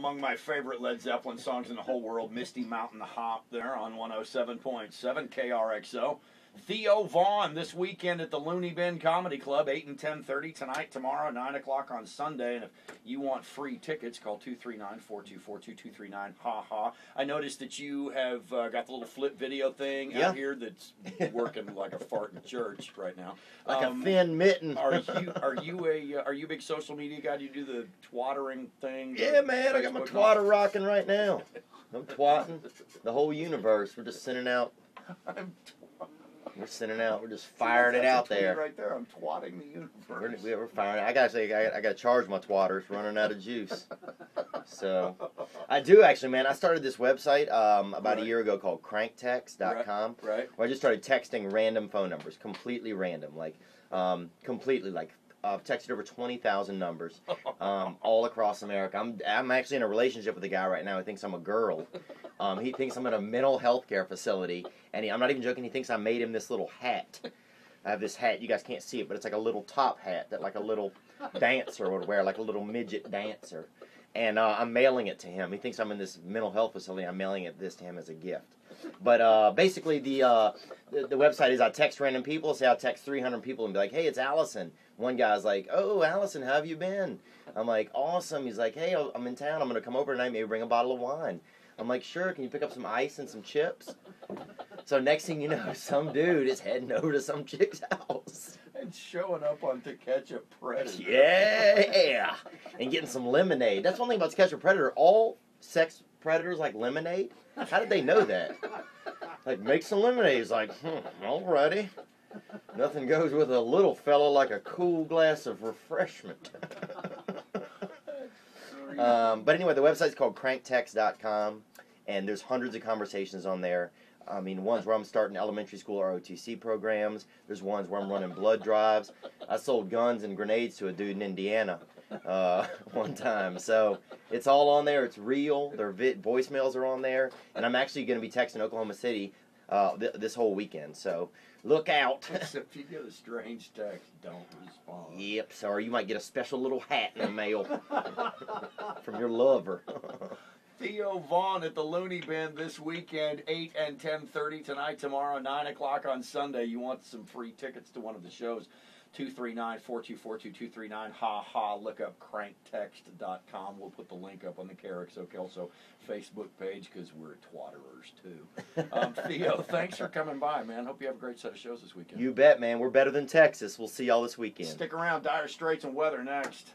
among my favorite Led Zeppelin songs in the whole world, Misty Mountain Hop there on 107.7 KRXO. Theo Von this weekend at the Looney Bin Comedy Club, 8 and 10.30 tonight, tomorrow, 9 o'clock on Sunday. And if you want free tickets, call 239-424-2239. Ha ha. I noticed that you have uh, got the little flip video thing Yeah. out here that's working like a fart in church right now. Like Um, a thin mitten. are you are you a uh, are you a big social media guy? Do you do the twattering thing? yeah, man, I got my Facebook twatter rocking right now. I'm twatting the whole universe. We're just sending out. We're sending out. We're just firing it out there. Right there, I'm twatting the We're, universe. we're firing. I gotta say, I, I gotta charge my twatters. Running out of juice. So I do actually, man. I started this website um, about a year ago called cranktext.com. right. where I just started texting random phone numbers, completely random, like um, completely like I've texted over twenty thousand numbers, um, all across America. I'm I'm actually in a relationship with a guy right now who thinks I'm a girl. Um, he thinks I'm in a mental health care facility, and he, I'm not even joking. He thinks I made him this little hat. I have this hat. You guys can't see it, but it's like a little top hat that like a little dancer would wear, like a little midget dancer. And uh, I'm mailing it to him. He thinks I'm in this mental health facility. I'm mailing it this to him as a gift. But uh, basically, the, uh, the the website is I text random people. Say I'll text 300 people and be like, "Hey, it's Allison." One guy's like, "Oh, Allison, how have you been?" I'm like, "Awesome." He's like, "Hey, I'm in town. I'm gonna come over tonight. Maybe bring a bottle of wine." I'm like, "Sure. Can you pick up some ice and some chips?" So next thing you know, some dude is heading over to some chick's house. And showing up on To Catch a Predator. Yeah, and getting some lemonade. That's one thing about Catch a Predator. All sex predators like lemonade. How did they know that? Like, make some lemonade. He's like, hmm, alrighty. Nothing goes with a little fella like a cool glass of refreshment. um, but anyway, the website's called cranktext.com, and there's hundreds of conversations on there. I mean, ones where I'm starting elementary school ROTC programs. There's ones where I'm running blood drives. I sold guns and grenades to a dude in Indiana uh, one time. So it's all on there. It's real. Their vi- voicemails are on there, and I'm actually going to be texting Oklahoma City uh, th- this whole weekend. So look out. If you get a strange text, don't respond. yep. Sorry, you might get a special little hat in the mail from your lover. Theo Von at the Looney Bin this weekend, 8 and 10.30 tonight, tomorrow, 9 o'clock on Sunday. You want some free tickets to one of the shows, 239-424-2239. Ha ha, look up cranktext.com. We'll put the link up on the KRXO Kelso Facebook page because we're twatterers too. Um, Theo, thanks for coming by, man. Hope you have a great set of shows this weekend. you bet, man. We're better than Texas. We'll see y'all this weekend. Stick around, Dire Straits and Weather next.